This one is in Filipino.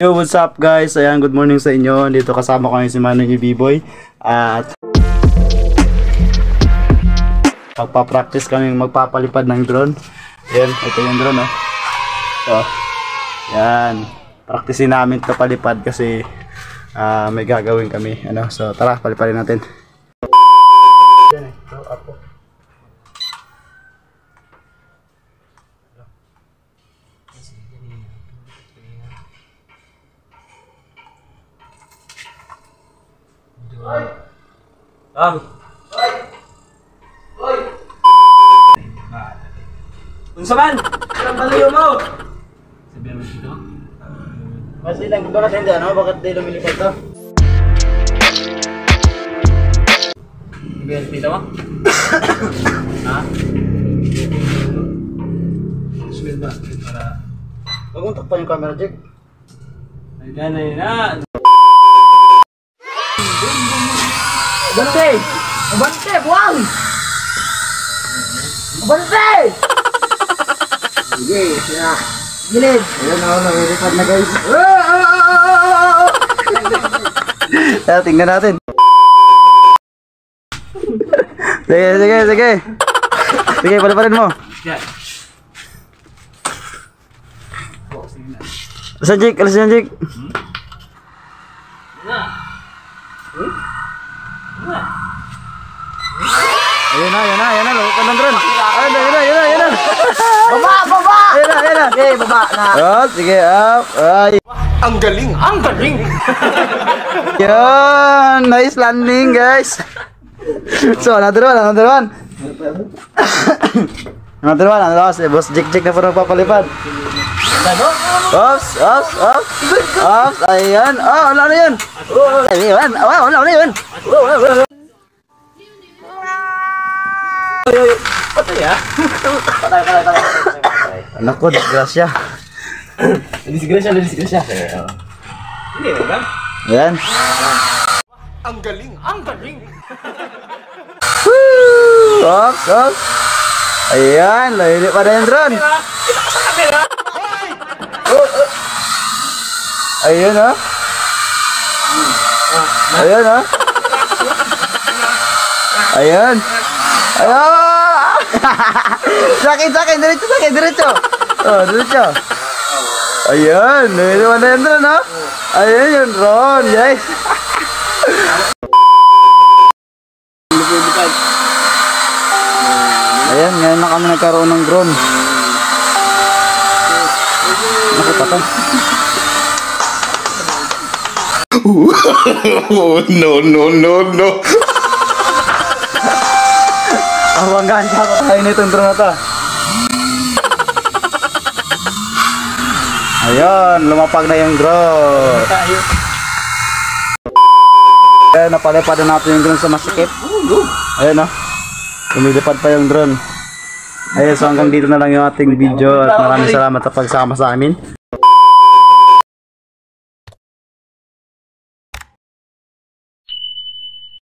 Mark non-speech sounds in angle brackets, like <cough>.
Yo, what's up guys? Ayan, good morning sa inyo. Dito kasama ko ngayon si Manu ni B-Boy. At magpa-practice kami magpapalipad ng drone. Ayan, ito yung drone oh. So, yan. Practicein namin ito palipad kasi ah, may gagawin kami. Ano, so tara, palipadin natin. Ang. Unsa man? Ang baliyo mo. Sabihan mo dito. Mas ilang ba natin hindi ano? Bakit di lumilipad to? Sabihan dito mo. ha? Sabihan ba? Para. Huwag mong takpan yung camera, Jake. Ay na na na. Bante! Bante! Buwang! Bante! Sige, siya. Gilid! Ayan ako, lumilipad na guys. Kaya tingnan natin. sige, sige, sige. Sige, palipadin mo. Alas yan, Jake? Alas yan, Jake? Ayun na, ayun na, ayun na. Lumipad ng drone. Ayun na, ayun na, ayun na, ayun na. <laughs> Baba! Baba! Ayun na, ayun na. Okay, baba na. Oh, sige, up. Ay. Ang galing! Ang galing! <laughs> Yun! Nice landing, guys! <laughs> so, another one, another one. another one, another one. Si Boss Jik Jik na parang papalipad. Ano? Ops, ops, ops. Ops, ayan. Oh, wala na yun. Ayun, oh, wala na yun. Patay ah! Patay, patay, patay. Anak ko, disgrasya. Disgrasya, disgrasya. Hindi naman. Ayan. Ang galing! Ang galing! Ops, ops. Ayan, lahili pa na yung drone. Sa camera! Ayun, oh. Ayun, oh. Ayun. Ayun. <laughs> sakin, sakin. Diretso, sakin. Diretso. Oh, diretso. Ayun. Niliwan na yun doon, oh. Ayun yung drone, guys. Ayan, ngayon na kami nagkaroon ng drone. Naku, patay. No no no no! Awanggan ka ako tayo nitong drone na to. Ayun, lumapag na yung drone. Tayo. Ayun, napalipad na natin yung drone sa masikip. Ayun, oh. Lumilipad pa yung drone. Ayun, so hanggang dito na lang yung ating video at maraming salamat sa pagsama sa amin.